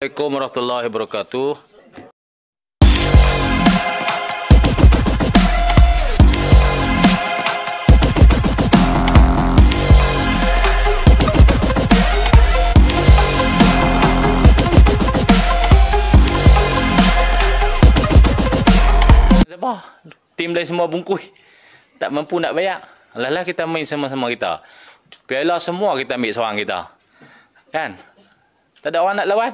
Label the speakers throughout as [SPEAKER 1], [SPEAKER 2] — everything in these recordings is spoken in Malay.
[SPEAKER 1] Assalamualaikum warahmatullahi wabarakatuh. Siapa? Tim lain semua bungkus. Tak mampu nak bayar. Alah kita main sama-sama kita. Piala semua kita ambil seorang kita. Kan? Tak ada orang nak lawan.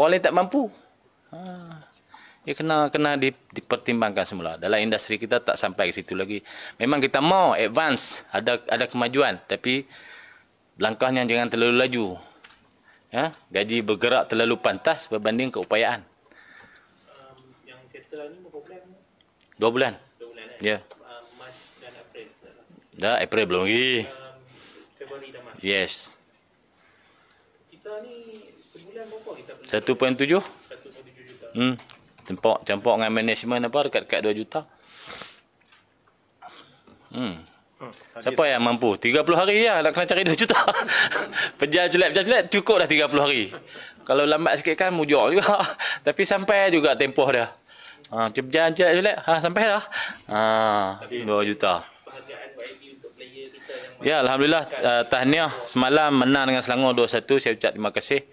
[SPEAKER 1] Orang lain tak mampu. Ha. Dia kena kena di, dipertimbangkan semula. Dalam industri kita tak sampai ke situ lagi. Memang kita mau advance, ada ada kemajuan, tapi langkahnya jangan terlalu laju. Ya, gaji bergerak terlalu pantas berbanding keupayaan.
[SPEAKER 2] um, yang kereta ni berapa bulan?
[SPEAKER 1] Dua bulan.
[SPEAKER 2] Dua bulan eh?
[SPEAKER 1] Ya.
[SPEAKER 2] Um, Mac dan April.
[SPEAKER 1] Dah April belum lagi.
[SPEAKER 2] Um, Februari dah Mac.
[SPEAKER 1] Yes.
[SPEAKER 2] Kita ni sebulan berapa kita beli?
[SPEAKER 1] 1.7.
[SPEAKER 2] 1.7 juta.
[SPEAKER 1] Hmm. Campur campur dengan management apa dekat-dekat 2 juta. Hmm. Siapa yang mampu? 30 hari ya nak kena cari 2 juta. Pejar jelek-jelek cukup dah 30 hari. Kalau lambat sikit kan mujur juga. Tapi sampai juga tempoh dia. Ha, pejar jelek-jelek ha sampai dah. Ha, 2 juta. Ya, alhamdulillah uh, tahniah semalam menang dengan Selangor 2-1. Saya ucap terima kasih.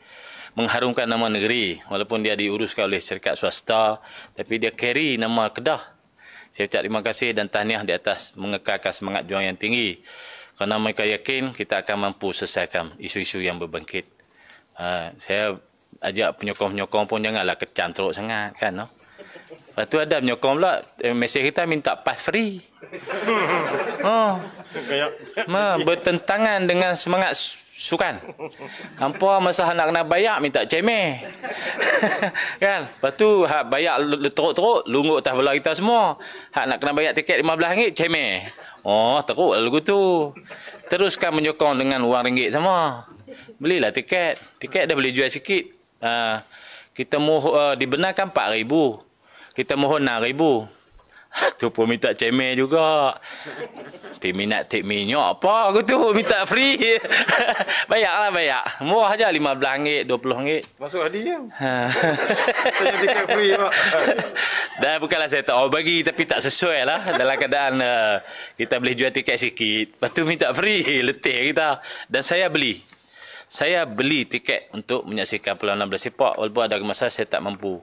[SPEAKER 1] Mengharumkan nama negeri walaupun dia diuruskan oleh syarikat swasta tapi dia carry nama Kedah. Saya ucap terima kasih dan tahniah di atas mengekalkan semangat juang yang tinggi. Kerana mereka yakin kita akan mampu selesaikan isu-isu yang berbangkit. Uh, saya ajak penyokong-penyokong pun janganlah kecam teruk sangat kan. No? Lepas tu ada penyokong pula eh, mesej kita minta pass free. Oh. Ma, bertentangan dengan semangat sukan. Hampa masa nak kena bayar minta cemeh. kan? Lepas tu hak l- teruk-teruk lungut atas bola kita semua. Hak nak kena bayar tiket RM15 cemeh. Oh, teruk lah lagu tu. Teruskan menyokong dengan wang ringgit sama. Belilah tiket. Tiket dah boleh jual sikit. Uh, kita mohon uh, dibenarkan RM4,000. Kita mohon RM6,000. Tu pun minta cemeh juga. Tapi minat take minyak apa aku tu minta free. Bayarlah bayar. Murah aja RM15, RM20.
[SPEAKER 3] Masuk hadi je.
[SPEAKER 1] Ha.
[SPEAKER 3] Tiket free pak.
[SPEAKER 1] Dan bukanlah saya tak mau bagi tapi tak sesuai lah dalam keadaan uh, kita boleh jual tiket sikit. Lepas tu minta free letih kita. Dan saya beli. Saya beli tiket untuk menyaksikan perlawanan bola sepak walaupun ada masa saya tak mampu.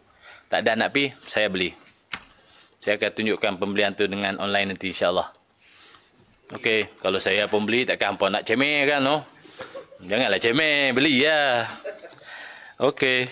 [SPEAKER 1] Tak ada nak pergi, saya beli. Saya akan tunjukkan pembelian tu dengan online nanti insyaAllah. Okey, kalau saya pun beli takkan hampa nak cemeh kan no? Janganlah cemeh, beli ya. Okey.